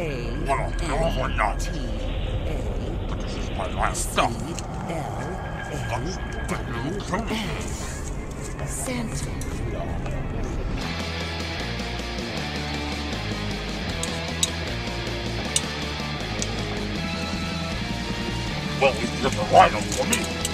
A Well, no, we're not. T A But this is my last stop. L A Santa. Well, it's just a rhino for me.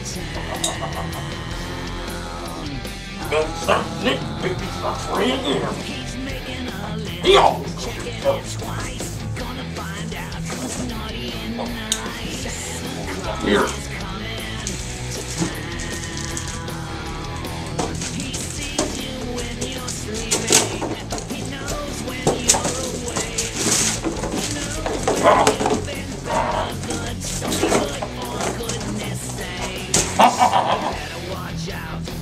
Then some Nick baby's not free again. He's making a list. He always Checking comes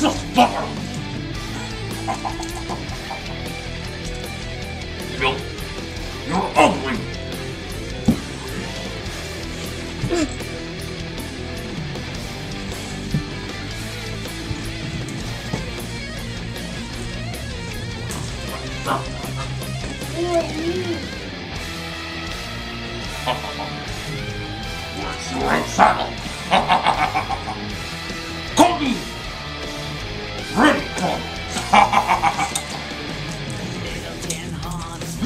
What's this butter? Bill, you're ugly. Where's your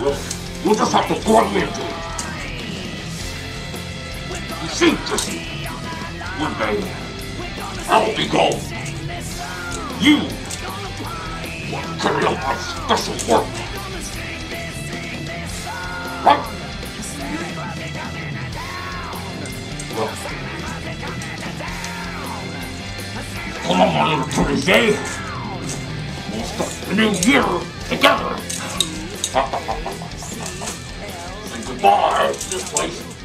We'll, we'll just have to coordinate it. You see, Jesse, one day, I'll be gone. You will carry out my special work. Well, come on, my little protege. We'll start the new year together. To this place.